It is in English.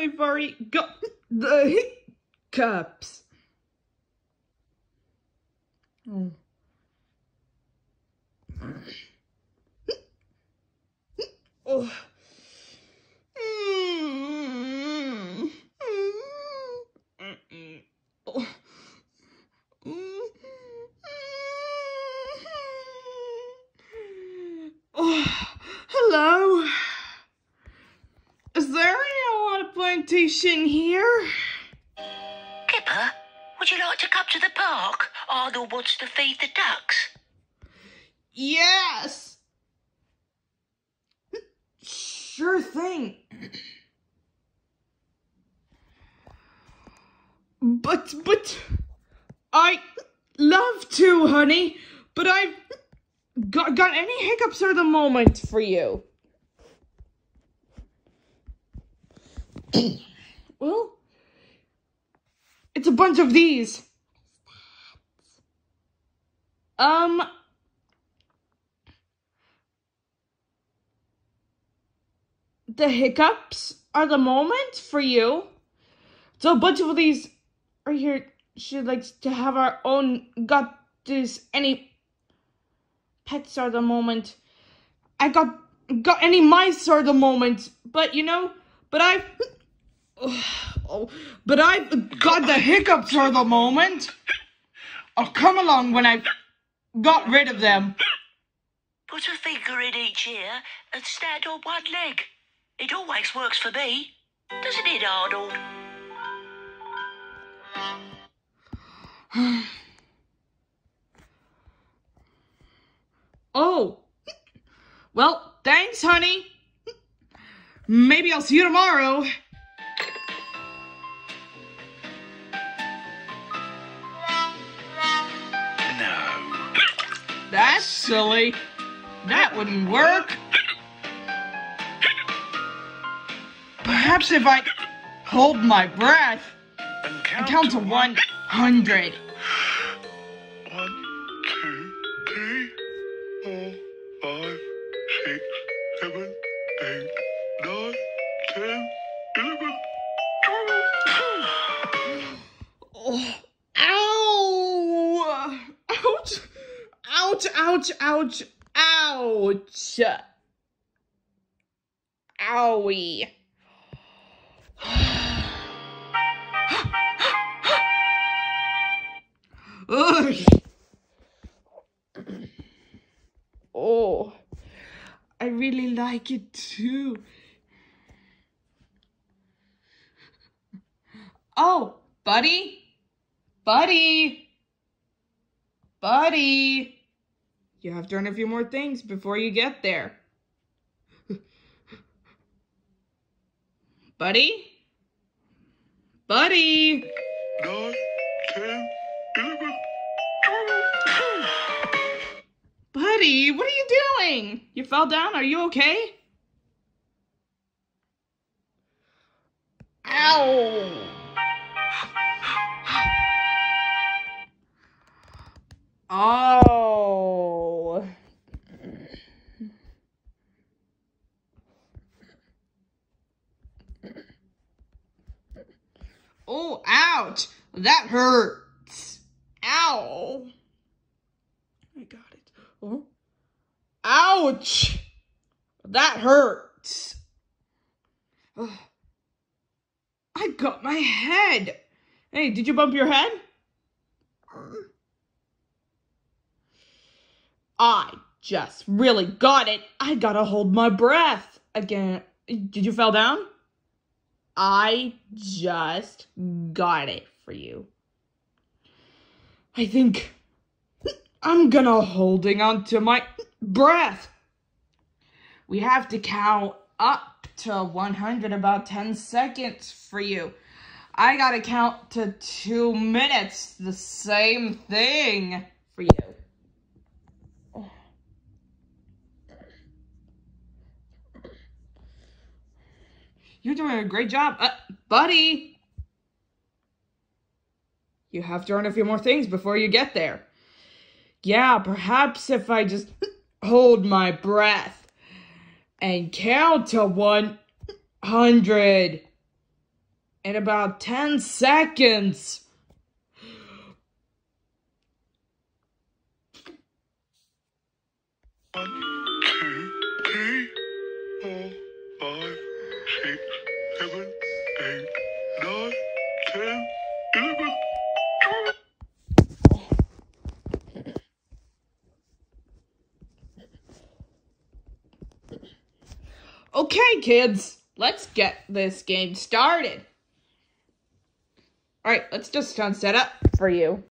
I've already got the hiccups. Oh. Oh. Mm. Mm. Oh. Oh, hello. Is there plantation here? Kipper, would you like to come to the park? Arnold wants to feed the ducks. Yes. Sure thing. But, but, I love to, honey, but I've got, got any hiccups at the moment for you. Well, it's a bunch of these. Um, the hiccups are the moment for you. So a bunch of these right here. She likes to have our own got this any pets are the moment. I got got any mice are the moment. But you know, but I've oh, but I've got the hiccups for the moment. I'll come along when I've got rid of them. Put a finger in each ear and stand on one leg. It always works for me. Doesn't it, Arnold? oh. Well, thanks, honey. Maybe I'll see you tomorrow. Silly. That wouldn't work. Perhaps if I hold my breath And and count to 100. One, two, three, four, five, six, seven, eight, nine, ten, Ouch, ouch, ouch, ouch! Owie. Oh, I really like it too. Oh, buddy, buddy, buddy. You have to earn a few more things before you get there. buddy, buddy. Nine, ten, eleven, twelve. Buddy, what are you doing? You fell down? Are you okay? Ow! Oh. Oh, ouch! That hurts. Ow! I got it. Oh. Ouch! That hurts. Ugh. I got my head. Hey, did you bump your head? I just really got it. I gotta hold my breath again. Did you fall down? I just got it for you. I think I'm gonna holding on to my breath. We have to count up to 100 about 10 seconds for you. I gotta count to two minutes, the same thing for you. You're doing a great job, uh, buddy. You have to earn a few more things before you get there. Yeah, perhaps if I just hold my breath and count to 100. in about 10 seconds. One, two, three, four, five, six, seven, eight, nine, ten, eleven, twelve. Okay, kids, let's get this game started. Alright, let's just set up for you.